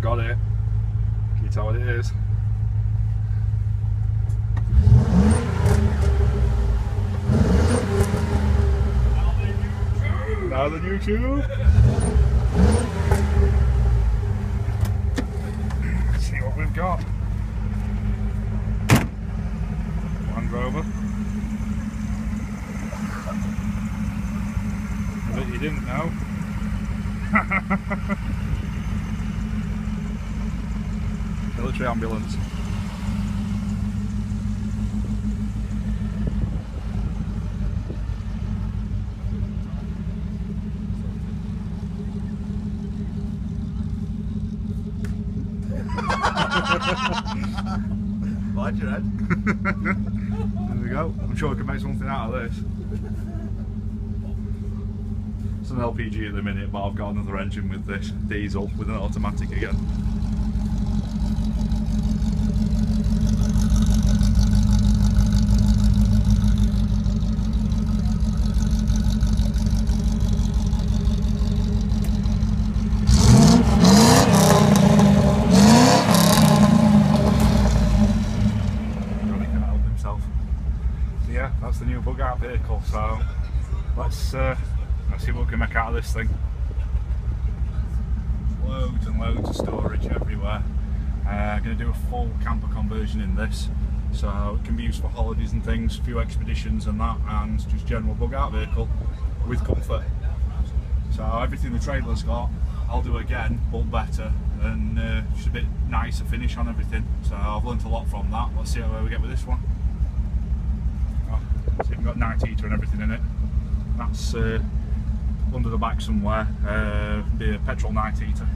I've got it. Can you tell what it is? Now the YouTube. Let's see what we've got. Land Rover. I bet you didn't know. Military ambulance. Mind your head. There we go. I'm sure we can make something out of this. It's an LPG at the minute, but I've got another engine with this diesel with an automatic again. That's the new bug out vehicle. So let's uh, let's see what we can make out of this thing. Loads and loads of storage everywhere. Uh, I'm going to do a full camper conversion in this, so it can be used for holidays and things, a few expeditions and that, and just general bug out vehicle with comfort. So everything the trailer's got, I'll do again, but better, and uh, just a bit nicer finish on everything. So I've learnt a lot from that. Let's see how we get with this one. Got night heater and everything in it. That's uh, under the back somewhere. Uh, be a petrol night heater.